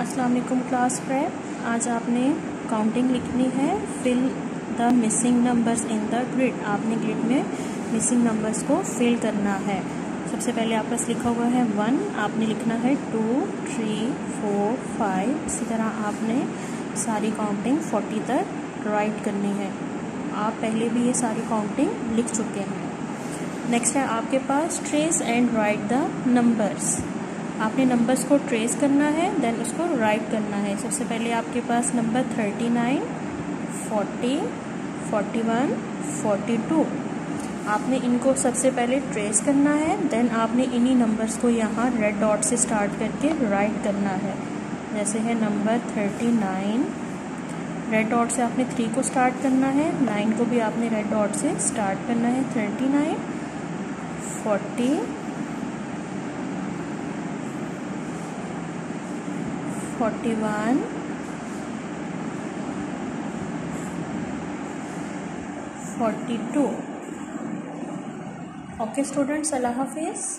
अस्सलाम वालेकुम class friend आज आपने काउंटिंग लिखनी है। Fill the missing numbers in the grid आपने ग्रिड में मिसिंग नंबर्स को फिल करना है। सबसे पहले आप पास लिखा हुआ है वन आपने लिखना है टू थ्री फोर फाइव इसी तरह आपने सारी काउंटिंग फोर्टी तक राइट करनी है। आप पहले भी ये सारी काउंटिंग लिख चुके हैं। नेक्स्ट है आपके पास trace and write the numbers आपने नंबर्स को ट्रेस करना है देन उसको राइट करना है। सबसे पहले आपके पास number thirty nine forty forty one forty two आपने इनको सबसे पहले ट्रेस करना है देन आपने इन्हीं नंबर्स को यहाँ रेड डॉट से स्टार्ट करके राइट करना है। जैसे है number thirty nine red dot से आपने थ्री को स्टार्ट करना है नाइन को भी आपने रेड डॉट से स्टार्ट करना है thirty nine forty forty one forty two okay students अल्लाह हाफिज़